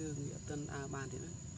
ជើងវាអត់ទាន់ដើរបានទៀតណា